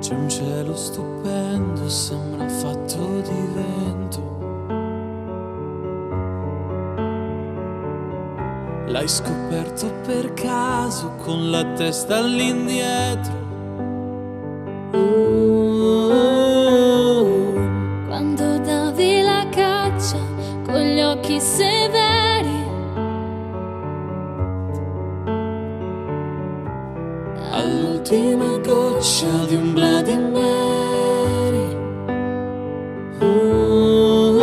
C'è un cielo stupendo, sembra fatto di vento. L'hai scoperto per caso con la testa all'indietro. All'ultima goccia di un Bloody Mary. Uh,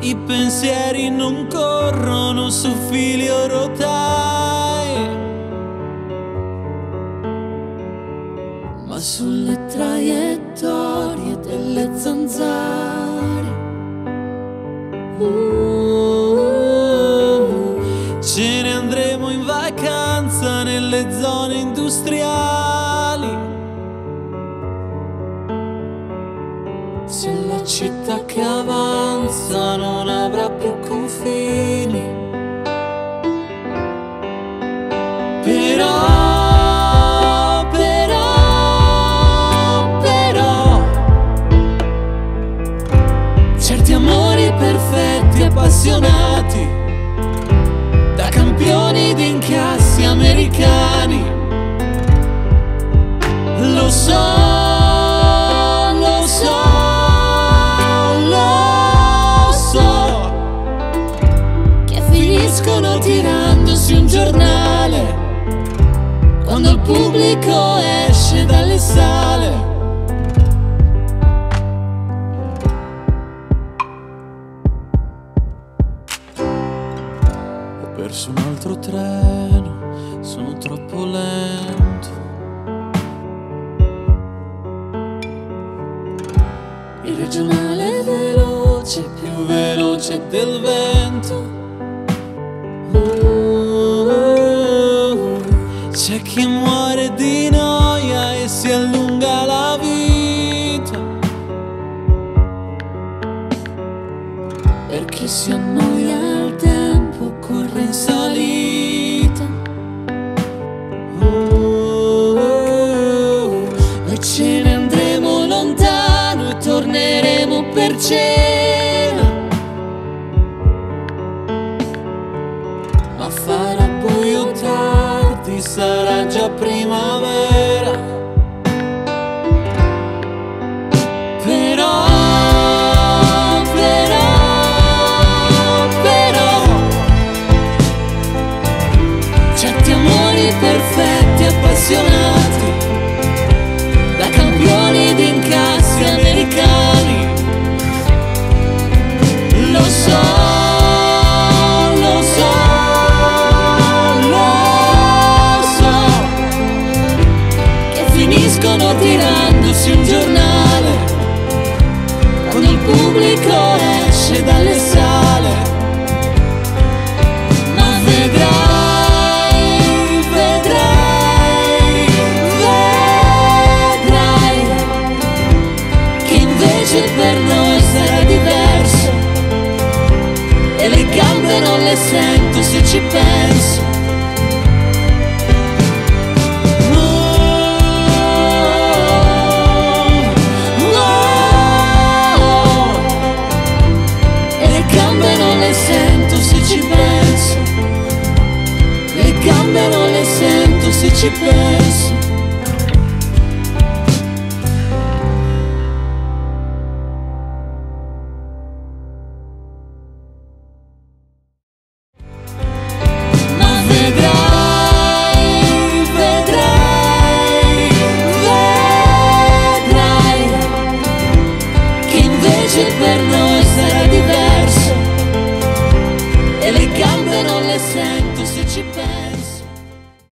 I pensieri non corrono su fili o rotaie, ma sulle traiettorie delle zanzare. Nelle zone industriali. Se la città che avanza non avrà più confini. Però, appassionati, tirandosi un giornale quando il pubblico esce dalle sale. Ho perso un altro treno, sono troppo lento. Regionale veloce, più veloce del vento. C'è chi muore di noia e si allunga la vita. Per chi si annoia per cena. Ma farà buio tardi, sarà già primavera. Perfetti, appassionati, finiscono tirandosi un giornale quando il pubblico esce dalle sale. Ma vedrai, vedrai, vedrai che invece per noi sarà diverso e le gambe non le sento se ci penso. Se ci penso. Ma vedrai, vedrai, vedrai